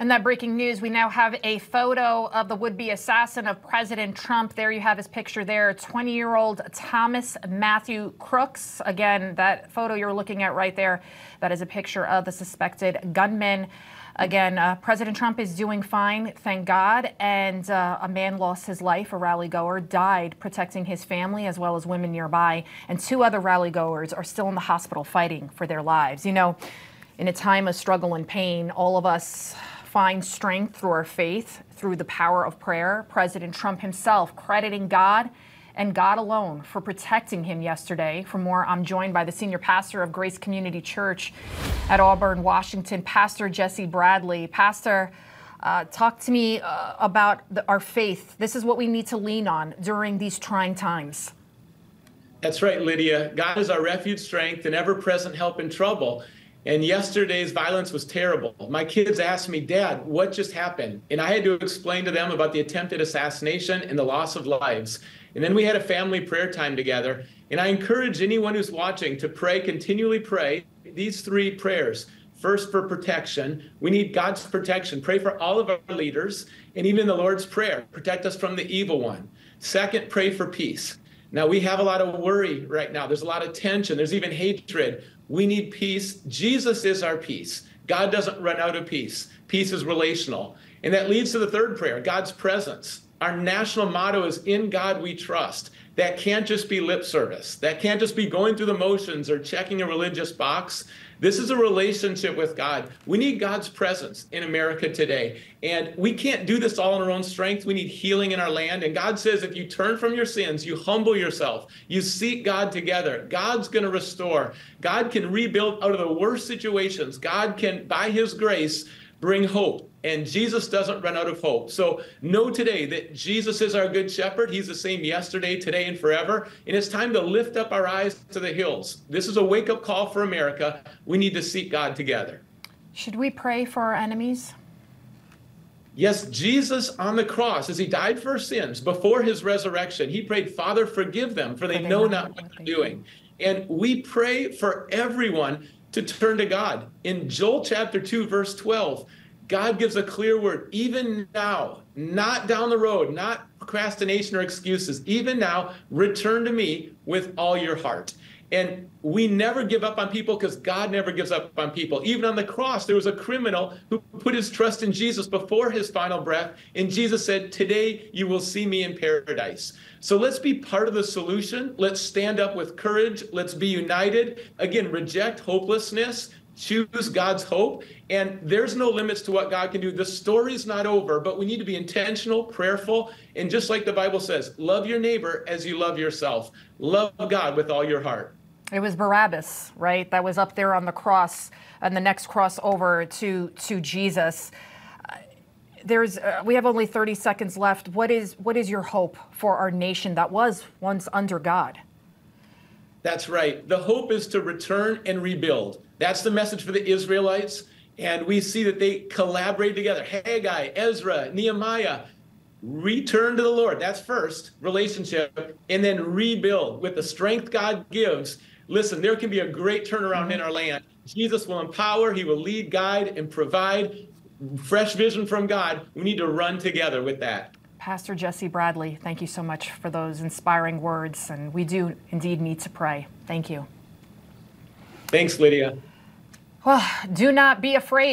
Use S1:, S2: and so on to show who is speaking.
S1: And that breaking news, we now have a photo of the would be assassin of President Trump. There you have his picture there 20 year old Thomas Matthew Crooks. Again, that photo you're looking at right there, that is a picture of the suspected gunman. Again, uh, President Trump is doing fine, thank God. And uh, a man lost his life, a rally goer, died protecting his family as well as women nearby. And two other rally goers are still in the hospital fighting for their lives. You know, in a time of struggle and pain, all of us find strength through our faith, through the power of prayer. President Trump himself crediting God and God alone for protecting him yesterday. For more, I'm joined by the senior pastor of Grace Community Church at Auburn, Washington, Pastor Jesse Bradley. Pastor, uh, talk to me uh, about the, our faith. This is what we need to lean on during these trying times.
S2: That's right, Lydia. God is our refuge, strength, and ever present help in trouble. And yesterday's violence was terrible. My kids asked me, Dad, what just happened? And I had to explain to them about the attempted assassination and the loss of lives. And then we had a family prayer time together. And I encourage anyone who's watching to pray, continually pray these three prayers. First, for protection. We need God's protection. Pray for all of our leaders and even the Lord's Prayer. Protect us from the evil one. Second, pray for peace. Now, we have a lot of worry right now. There's a lot of tension. There's even hatred. We need peace. Jesus is our peace. God doesn't run out of peace. Peace is relational. And that leads to the third prayer God's presence. Our national motto is In God We Trust. That can't just be lip service. That can't just be going through the motions or checking a religious box. This is a relationship with God. We need God's presence in America today. And we can't do this all in our own strength. We need healing in our land. And God says if you turn from your sins, you humble yourself, you seek God together, God's going to restore. God can rebuild out of the worst situations. God can, by His grace, bring hope. And Jesus doesn't run out of hope. So know today that Jesus is our good shepherd. He's the same yesterday, today, and forever. And it's time to lift up our eyes to the hills. This is a wake up call for America. We need to seek God together.
S1: Should we pray for our enemies?
S2: Yes, Jesus on the cross, as he died for sins before his resurrection, he prayed, Father, forgive them, for they, for they know not what they're doing. And we pray for everyone to turn to God. In Joel chapter 2, verse 12, God gives a clear word, even now, not down the road, not procrastination or excuses, even now, return to me with all your heart. And we never give up on people because God never gives up on people. Even on the cross, there was a criminal who put his trust in Jesus before his final breath. And Jesus said, Today you will see me in paradise. So let's be part of the solution. Let's stand up with courage. Let's be united. Again, reject hopelessness. Choose God's hope. And there's no limits to what God can do. The story's not over, but we need to be intentional, prayerful. And just like the Bible says, love your neighbor as you love yourself. Love God with all your heart.
S1: It was Barabbas, right? That was up there on the cross, and the next cross over to to Jesus. Uh, there's uh, we have only 30 seconds left. What is what is your hope for our nation that was once under God?
S2: That's right. The hope is to return and rebuild. That's the message for the Israelites. And we see that they collaborate together. Haggai, Ezra, Nehemiah, return to the Lord. That's first, relationship, and then rebuild with the strength God gives Listen, there can be a great turnaround in mm-hmm. our land. Jesus will empower, he will lead, guide, and provide fresh vision from God. We need to run together with that.
S1: Pastor Jesse Bradley, thank you so much for those inspiring words. And we do indeed need to pray. Thank you.
S2: Thanks, Lydia.
S1: Well, do not be afraid.